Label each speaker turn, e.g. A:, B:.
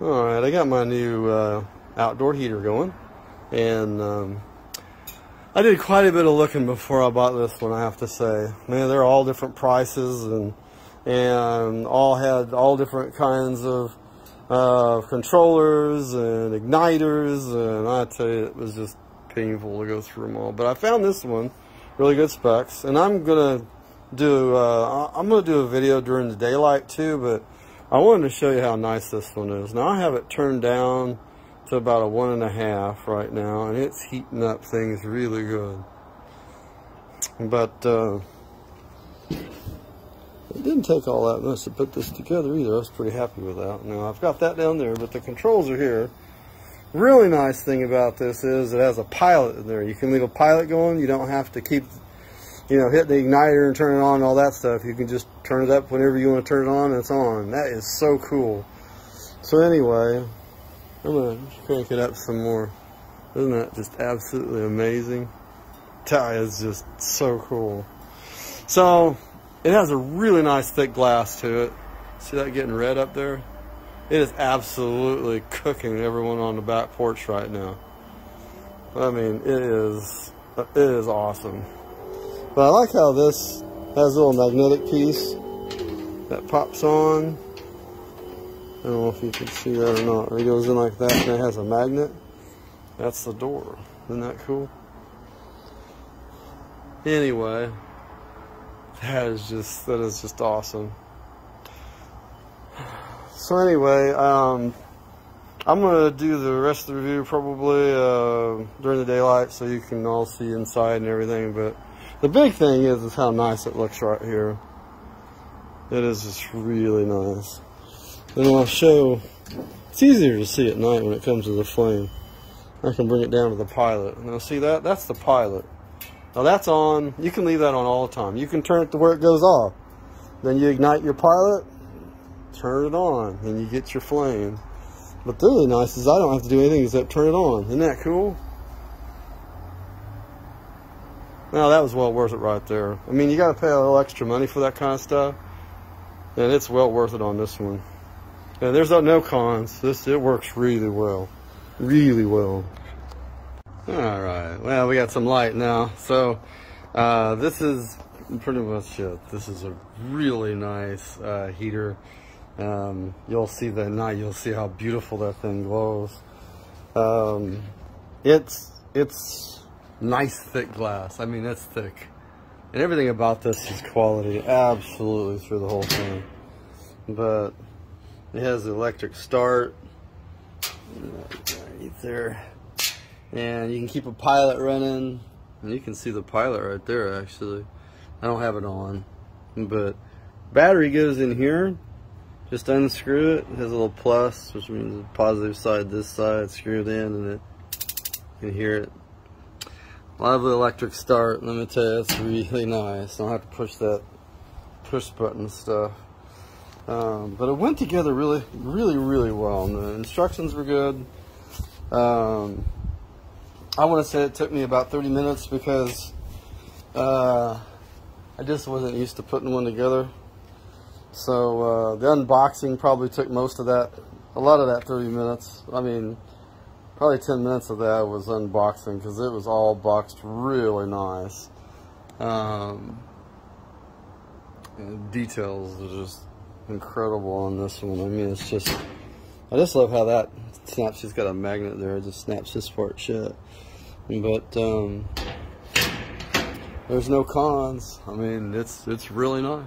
A: All right, I got my new uh, outdoor heater going, and um, I did quite a bit of looking before I bought this one. I have to say, man, they're all different prices, and and all had all different kinds of uh, controllers and igniters, and I tell you, it was just painful to go through them all. But I found this one, really good specs, and I'm gonna do uh, I'm gonna do a video during the daylight too, but I wanted to show you how nice this one is. Now I have it turned down to about a one and a half right now, and it's heating up things really good. But uh, it didn't take all that much to put this together either. I was pretty happy with that. Now I've got that down there, but the controls are here. Really nice thing about this is it has a pilot in there. You can leave a pilot going. You don't have to keep you know, hit the igniter and turn it on and all that stuff. You can just turn it up whenever you want to turn it on it's on. That is so cool. So anyway, I'm going to crank it up some more. Isn't that just absolutely amazing? That is just so cool. So, it has a really nice thick glass to it. See that getting red up there? It is absolutely cooking everyone on the back porch right now. I mean, it is, it is awesome. But I like how this has a little magnetic piece that pops on. I don't know if you can see that or not. It goes in like that and it has a magnet. That's the door. Isn't that cool? Anyway, that is just that is just awesome. So anyway, um, I'm gonna do the rest of the review probably uh, during the daylight so you can all see inside and everything. But the big thing is, is how nice it looks right here. It is just really nice. And I'll show, it's easier to see at night when it comes to the flame. I can bring it down to the pilot. Now see that? That's the pilot. Now that's on, you can leave that on all the time. You can turn it to where it goes off. Then you ignite your pilot, turn it on, and you get your flame. But the really nice is I don't have to do anything except turn it on. Isn't that cool? Now that was well worth it right there. I mean, you got to pay a little extra money for that kind of stuff, and it's well worth it on this one. And there's no cons. This it works really well, really well. All right. Well, we got some light now. So uh, this is pretty much it. This is a really nice uh, heater. Um, you'll see that night. You'll see how beautiful that thing glows. Um, it's it's nice thick glass. I mean, that's thick. And everything about this is quality, absolutely through the whole thing. But it has the electric start right there. And you can keep a pilot running. And you can see the pilot right there, actually. I don't have it on. But battery goes in here. Just unscrew it. It has a little plus, which means the positive side, this side, screwed in, and it, you can hear it Lively electric start. Let me tell you, it's really nice. I don't have to push that push button stuff. Um, but it went together really, really, really well. And the instructions were good. Um, I want to say it took me about 30 minutes because uh, I just wasn't used to putting one together. So uh, the unboxing probably took most of that, a lot of that 30 minutes. I mean, probably 10 minutes of that was unboxing because it was all boxed really nice. Um, details are just incredible on this one. I mean, it's just, I just love how that snaps. She's got a magnet there. It just snaps this part shut. But, um, there's no cons. I mean, it's, it's really nice.